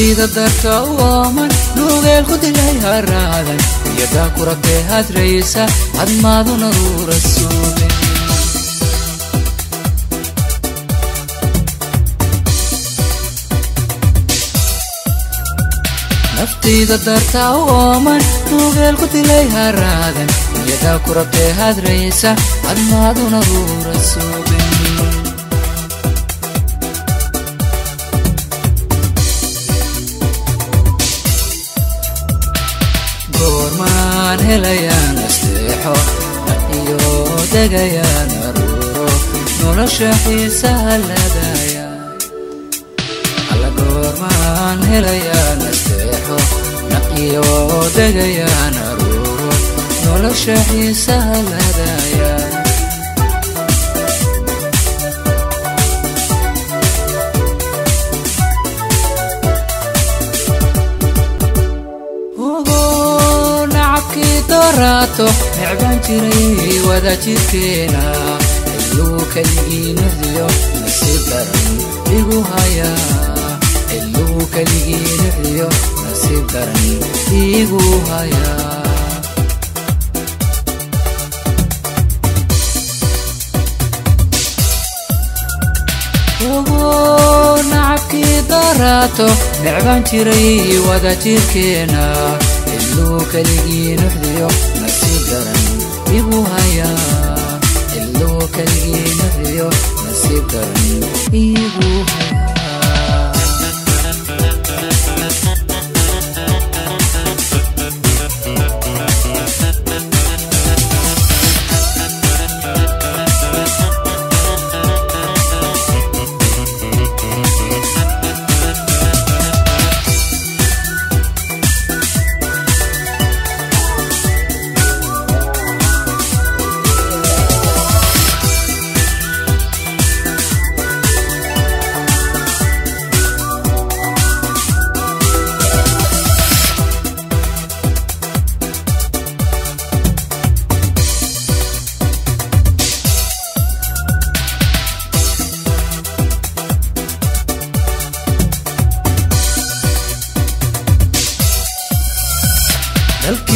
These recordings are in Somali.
naftayda darka u ooman nugeel ku dilay haraadan iyadaa ku rabtee hadraysa hadmaaduna ruura suubin naftayda darta u ooman nugeel ku dilay haraadan iyadaa ku rabtee hadraysa hadmaaduna ruura suubin goormaan helayaan asteexo iyo degayaan aruuro nolosha xiisaha ladaya alla goormaan helayaan asteexo iyo degayaan aruuro nolosha xiisaha ladaya doraato necbaan jiray wada jidkeena iluu keligii nuxdiyo nasiib daran igu haya. Iluu keligii nuxdiyo nasiib daran igu haya. Nacabkii doraato necbaan jiray wada iluu keligii nuxdiyo nasiib daran igu haya iluu keligii nuxdiyo nasiib daran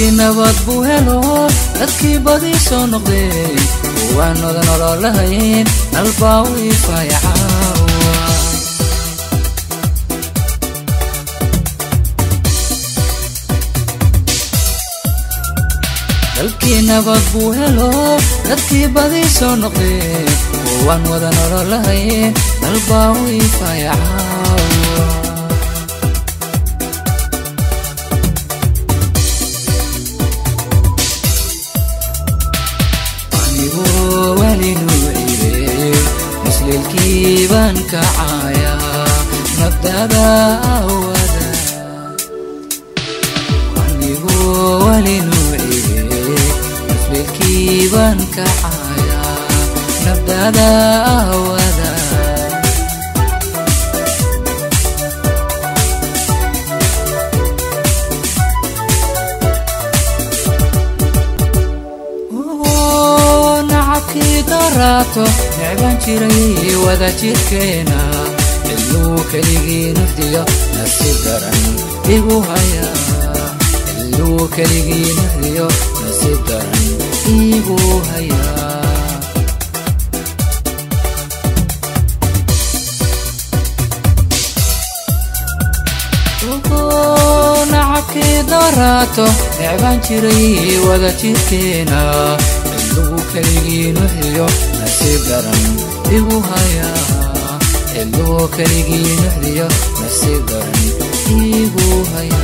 dalkii nabad buu helo dadkii badii soo noqdeen kuwaan wada nololahayn nalbaa dalkii nabad buu helo dadkii badii soo noqdeen kuwaan wada nololahayn nalbaa u iifaya كعايا مبدأ أودا وعندي هو لنوئي مثل الكيبان كعايا مبدأ أودا awada doraato necbaan jiray wada jidkeena iluu keligii nuxdiyo nasiib daran igu haya. Iluu keligii nuxdiyo nasiib daran igu haya. Nacabkii doraato necbaan jiray wada jidkeena iluu keligii nuxdiyo nasiib daran igu haya iluu keligii nuxdiyo nasiib daran igu haya